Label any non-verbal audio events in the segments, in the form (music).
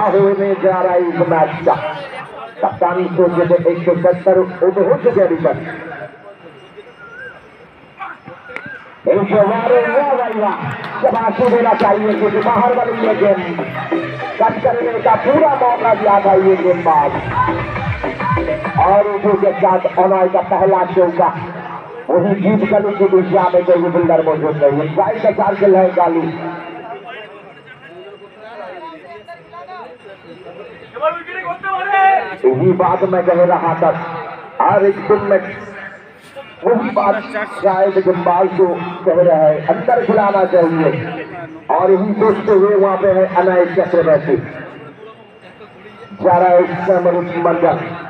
क्या होने जा रहा है इस मैच का। कप्तानी को जब एक सौ सत्तर ओवर हो चुके अभी तक। चबासी देना चाहिए क्योंकि तो बाहर बनी है गेम कट करने का पूरा मौका दिया था ये गेम बाद और उसी के साथ अनाय का पहला चौका वही जीत गली की दिशा में कोई बिल्डर मौजूद नहीं गाड़ी का चार खेल है गाली यही बात मैं कह रहा था। हर एक दिन में वही बात शायद जम्बाल को कह रहा है। अंदर खुलाना चाहिए। और यही सोचते हुए वहाँ पे है अनाय चक्र बैठे जा रहा है इस समय मंदिर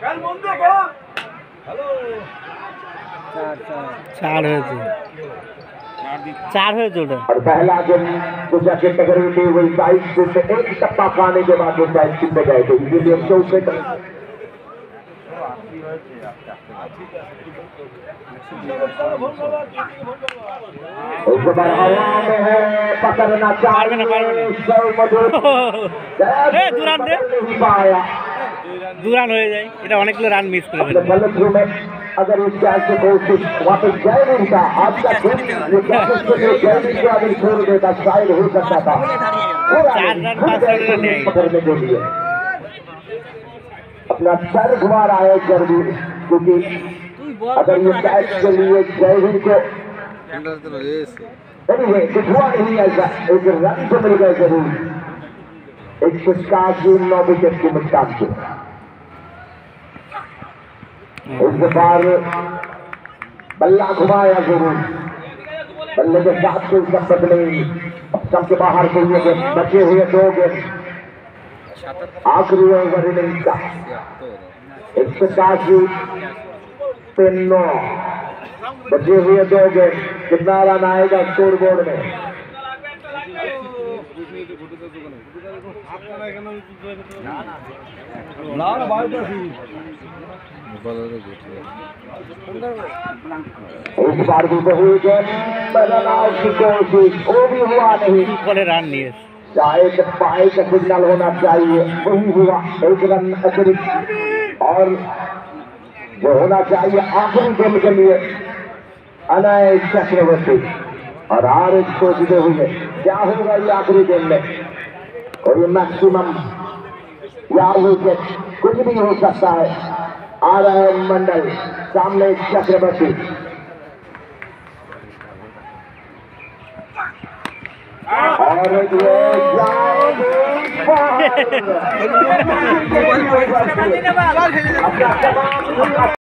চার চার চার হয়েছে চার হয়েছে ওটা और पहला गेंद जो जाके टकरी थी वही साइड से एक टप्पा खाने के बाद वो साइड छिप गए थे इसीलिए चौसठ एक बार हवा में है पकड़ना पारवे ना, पारवे ना। सौ मधुर ए, दुरान दे। नहीं (laughs) पाया দু রান হয়ে যায় এটা অনেকগুলো রান মিস করে अपने ফেলে गलत थ्रू में अगर इस कैच से कोशिश वापस जय नहीं था आपका गेम ये कैच से जय नहीं को अगर छोड़ देता शायद हो सकता था पूरा चार रन, खुद पांच रन ऐसे नहीं। पकड़ने के लिए अपना सर घुमा रहा है जरूर क्योंकि তুই বল अगर ये कैच के लिए जय हिंद को anyway, कुछ हुआ नहीं ऐसा एक रन तो मिल गए जरूर एक सौ इक्यासी नौ विकेट की मुस्कान से इस बार बल्ला घुमाया ज़रूर। बल्ले के साथ कोई संबंध नहीं। सबके बाहर के लिए बचे हुए दो गेम आखिरी ओवर इनिंग का। एक सौ इक्यासी पे नौ। बचे हुए दो गेम कितना रन आएगा स्कोर बोर्ड में? इस बार भी वही गेम बदलाव की कोशिश वो भी हुआ नहीं বলে রান নিয়ে এসছে। चाहे के पाए का सिग्नल होना चाहिए वही हुआ एक रन अतिरिक्त और जो होना चाहिए आखिरी गेम के लिए अनय चक्रवर्ती और आर एक सोचते हुए क्या होगा ये आखिरी गेम में? और ये मैक्सिमम या विकेट कुछ भी हो सकता है। आ रहा है मंडल सामने चक्रवर्ती। और ये (laughs)